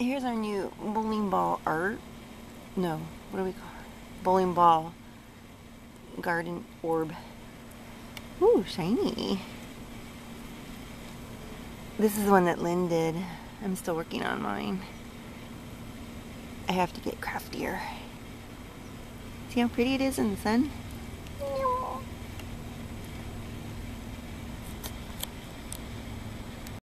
here's our new bowling ball art. No, what do we call it? Bowling ball garden orb. Ooh, shiny. This is the one that Lynn did. I'm still working on mine. I have to get craftier. See how pretty it is in the sun?